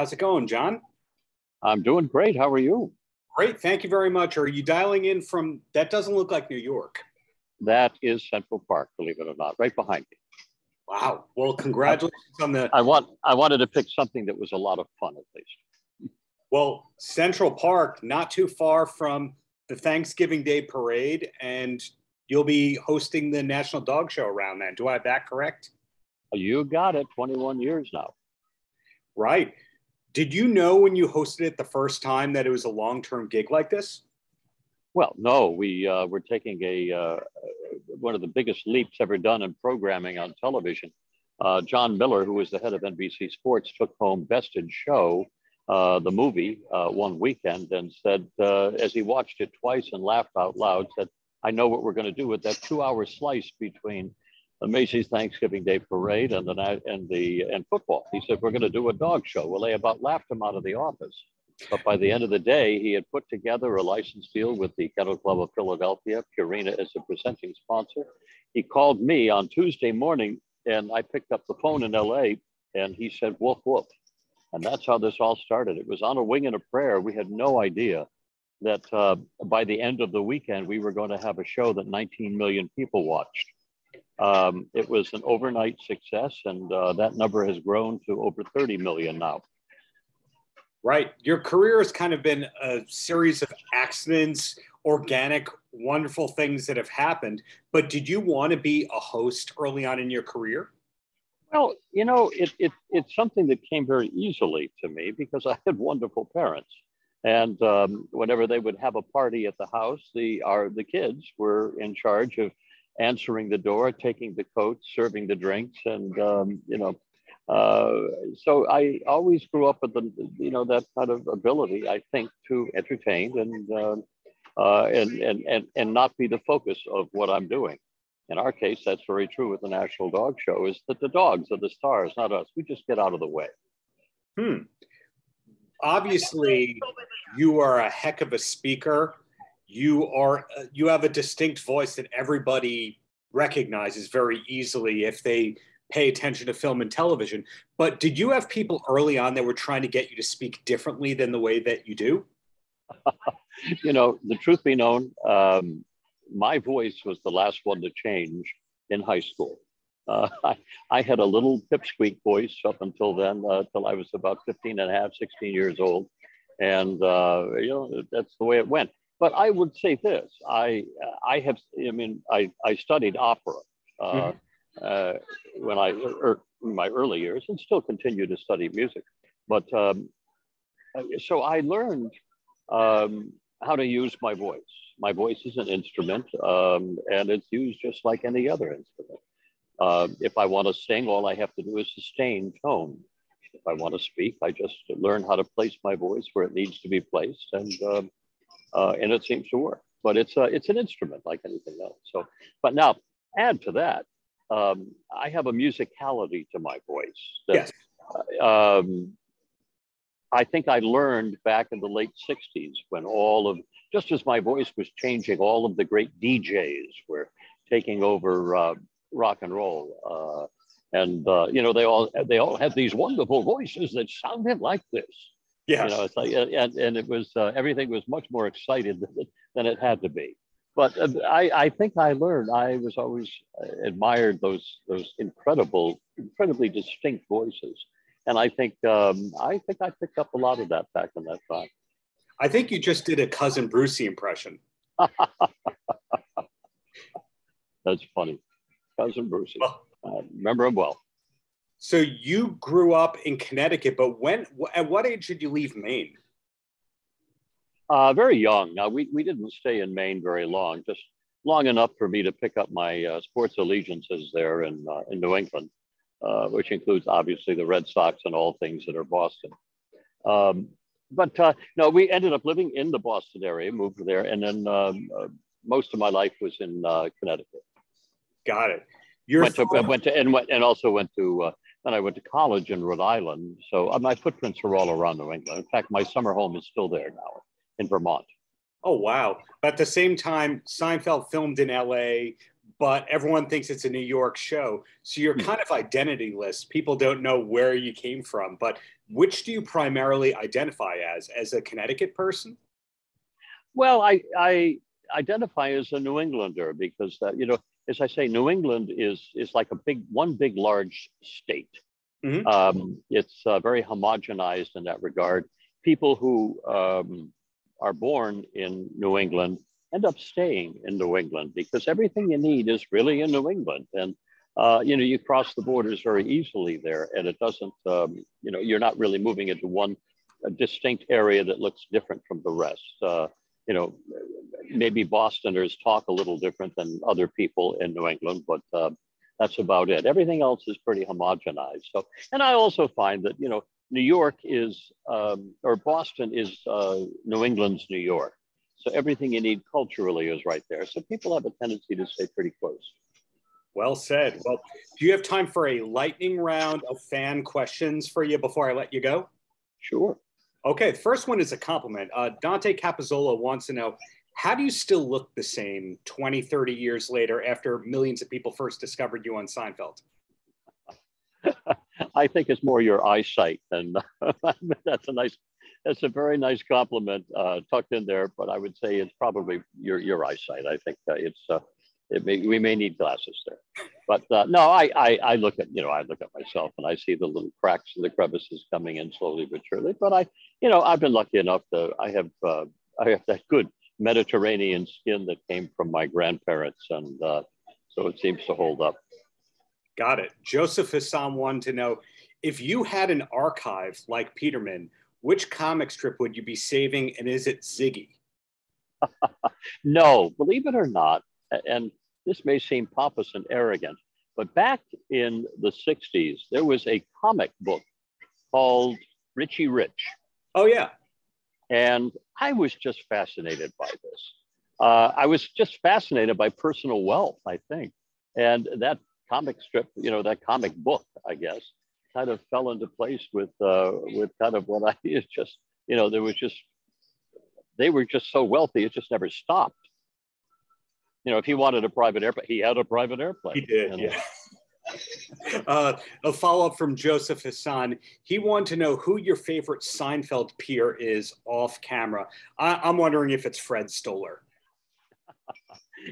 How's it going, John? I'm doing great. How are you? Great. Thank you very much. Are you dialing in from that doesn't look like New York? That is Central Park, believe it or not, right behind me. Wow. Well, congratulations on the I want I wanted to pick something that was a lot of fun at least. well, Central Park, not too far from the Thanksgiving Day parade, and you'll be hosting the National Dog Show around then. Do I have that correct? You got it. 21 years now. Right. Did you know when you hosted it the first time that it was a long-term gig like this? Well, no, we uh, we're taking a uh, one of the biggest leaps ever done in programming on television. Uh, John Miller, who was the head of NBC Sports, took home Best in Show, uh, the movie, uh, one weekend, and said, uh, as he watched it twice and laughed out loud, said, "I know what we're going to do with that two-hour slice between the Macy's Thanksgiving Day Parade and the and the and football." He said, "We're going to do a dog show." Well, they about laughed him out of the office. But by the end of the day, he had put together a license deal with the Kennel Club of Philadelphia, Purina as a presenting sponsor. He called me on Tuesday morning and I picked up the phone in LA and he said, woof, woof. And that's how this all started. It was on a wing and a prayer. We had no idea that uh, by the end of the weekend, we were going to have a show that 19 million people watched. Um, it was an overnight success, and uh, that number has grown to over 30 million now. Right. Your career has kind of been a series of accidents, organic, wonderful things that have happened. But did you want to be a host early on in your career? Well, you know, it, it, it's something that came very easily to me because I had wonderful parents. And um, whenever they would have a party at the house, the, our, the kids were in charge of answering the door, taking the coats, serving the drinks, and, um, you know, uh, so I always grew up with the, you know, that kind of ability, I think, to entertain and, uh, uh, and, and, and, and not be the focus of what I'm doing. In our case, that's very true with the National Dog Show, is that the dogs are the stars, not us. We just get out of the way. Hmm. Obviously, you are a heck of a speaker. You are you have a distinct voice that everybody recognizes very easily if they pay attention to film and television. But did you have people early on that were trying to get you to speak differently than the way that you do? you know, the truth be known, um, my voice was the last one to change in high school. Uh, I, I, had a little pipsqueak voice up until then, uh, till I was about 15 and a half, 16 years old. And, uh, you know, that's the way it went. But I would say this, I, I have, I mean, I, I studied opera. Uh, mm-hmm uh, when I, er, in my early years, and still continue to study music. But um, so I learned um, how to use my voice. My voice is an instrument, um, and it's used just like any other instrument. Uh, if I want to sing, all I have to do is sustain tone. If I want to speak, I just learn how to place my voice where it needs to be placed, and um, uh, and it seems to work. But it's a, it's an instrument like anything else. So, but now add to that um, I have a musicality to my voice. That, yes. Um, I think I learned back in the late 60s when all of, just as my voice was changing, all of the great DJs were taking over uh, rock and roll. Uh, and, uh, you know, they all, they all had these wonderful voices that sounded like this. Yeah. You know, it's like, and, and it was, uh, everything was much more excited than it, than it had to be but uh, I, I think I learned. I was always uh, admired those those incredible, incredibly distinct voices, and I think um, I think I picked up a lot of that back in that time. I think you just did a cousin Brucie impression. That's funny, cousin Brucie. Well, uh, remember him well. So you grew up in Connecticut, but when? At what age did you leave Maine? Uh, very young. Now, we, we didn't stay in Maine very long, just long enough for me to pick up my uh, sports allegiances there in, uh, in New England, uh, which includes obviously the Red Sox and all things that are Boston. Um, but uh, no, we ended up living in the Boston area, moved there, and then um, uh, most of my life was in Connecticut. Got it. You went to, went to and went and also went to then I went to college in Rhode Island. So my footprints are all around New England. In fact, my summer home is still there now in Vermont. Oh wow! But at the same time, Seinfeld filmed in L.A. but everyone thinks it's a New York show. So you're hmm. kind of identityless. People don't know where you came from. But which do you primarily identify as? As a Connecticut person? Well, I, I identify as a New Englander because, uh, you know, as I say, New England is, is like a big, one big, large state. Mm-hmm. Um, it's uh, very homogenized in that regard. People who um, are born in New England end up staying in New England because everything you need is really in New England. And, uh, you know, you cross the borders very easily there and it doesn't, um, you know, you're not really moving into one distinct area that looks different from the rest. Uh, you know, maybe Bostoners talk a little different than other people in New England, but uh, that's about it. Everything else is pretty homogenized. So, and I also find that, you know, New York is, um, or Boston is uh, New England's New York. So everything you need culturally is right there. So people have a tendency to stay pretty close. Well said. Well, do you have time for a lightning round of fan questions for you before I let you go? Sure. Okay, the first one is a compliment. Uh, Dante Capizzola wants to know how do you still look the same 20, 30 years later after millions of people first discovered you on Seinfeld? I think it's more your eyesight, and that's a nice that's a very nice compliment uh, tucked in there, but I would say it's probably your your eyesight. I think uh, it's uh, it may, we may need glasses there, but uh, no, I, I, I look at you know I look at myself and I see the little cracks and the crevices coming in slowly but surely. But I you know I've been lucky enough to I have uh, I have that good Mediterranean skin that came from my grandparents, and uh, so it seems to hold up. Got it. Joseph Hassan wanted to know if you had an archive like Peterman which comic strip would you be saving, and is it Ziggy? no, believe it or not, and this may seem pompous and arrogant, but back in the 60s, there was a comic book called Richie Rich. Oh, yeah. And I was just fascinated by this. Uh, I was just fascinated by personal wealth, I think. And that comic strip, you know, that comic book, I guess, kind of fell into place with uh, with kind of what I is just you know there was just they were just so wealthy it just never stopped. You know, if he wanted a private airplane, he had a private airplane. He did, and, yeah. Uh, a follow up from Joseph Hassan. He wanted to know who your favorite Seinfeld peer is off camera. I, am wondering if it's Fred Stoller.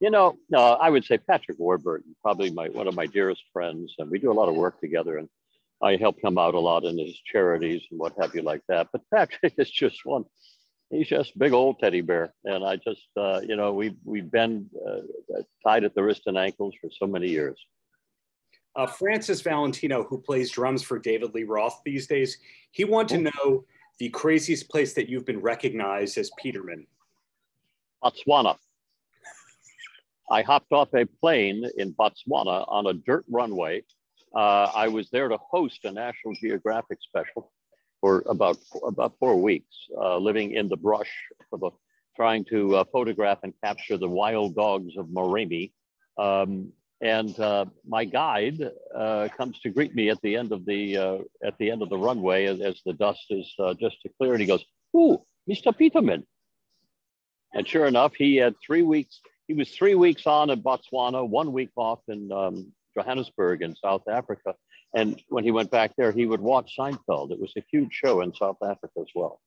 you know, no, I would say Patrick Warburton, probably my one of my dearest friends, and we do a lot of work together. And I help him out a lot in his charities and what have you like that. But Patrick is just one. He's just big old teddy bear, and I just, uh, you know, we've we've been uh, tied at the wrist and ankles for so many years. Uh, Francis Valentino, who plays drums for David Lee Roth these days, he wanted to oh. know the craziest place that you've been recognized as Peterman. Botswana. I hopped off a plane in Botswana on a dirt runway uh, I was there to host a National Geographic special for about about four weeks, uh, living in the brush, the, trying to uh, photograph and capture the wild dogs of Moremi. Um, and uh, my guide uh, comes to greet me at the end of the uh, at the end of the runway as, as the dust is just to clear, and he goes, "Ooh, Mr. Peterman." And sure enough, he had three weeks. He was three weeks on in Botswana, one week off in um, Johannesburg in South Africa. And when he went back there, he would watch Seinfeld. It was a huge show in South Africa as well.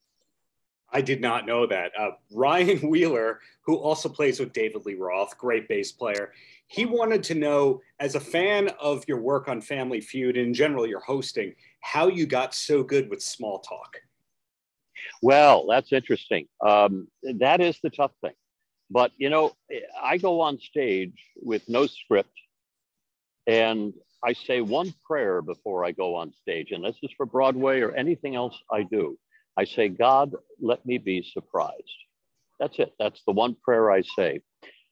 I did not know that. Uh, Ryan Wheeler, who also plays with David Lee Roth, great bass player, he wanted to know, as a fan of your work on Family Feud and in general your hosting, how you got so good with small talk. Well, that's interesting. Um, that is the tough thing. But, you know, I go on stage with no script and I say one prayer before I go on stage, and this is for Broadway or anything else I do. I say, God, let me be surprised. That's it. That's the one prayer I say.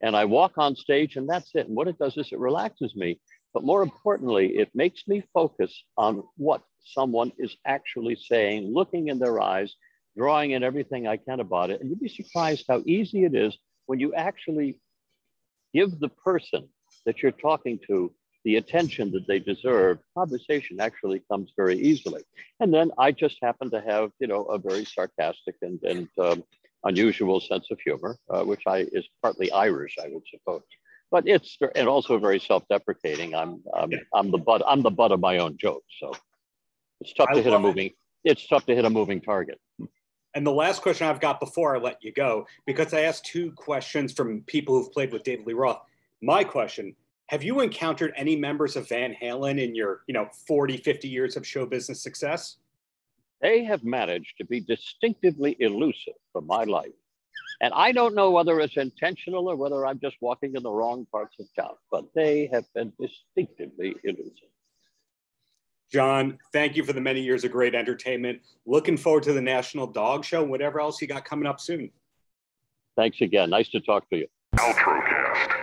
And I walk on stage, and that's it. And what it does is it relaxes me. But more importantly, it makes me focus on what someone is actually saying, looking in their eyes, drawing in everything I can about it. And you'd be surprised how easy it is when you actually give the person that you're talking to the attention that they deserve, conversation actually comes very easily. And then I just happen to have, you know, a very sarcastic and, and um, unusual sense of humor, uh, which I is partly Irish, I would suppose. but it's and also very self-deprecating. I'm I'm, yeah. I'm the butt I'm the butt of my own jokes, so it's tough I to hit a moving. It. It's tough to hit a moving target. And the last question I've got before I let you go, because I asked two questions from people who've played with David Lee Roth. My question Have you encountered any members of Van Halen in your, you know, 40, 50 years of show business success? They have managed to be distinctively elusive for my life. And I don't know whether it's intentional or whether I'm just walking in the wrong parts of town, but they have been distinctively elusive. John, thank you for the many years of great entertainment. Looking forward to the National Dog Show, whatever else you got coming up soon. Thanks again. Nice to talk to you. Paltrocast.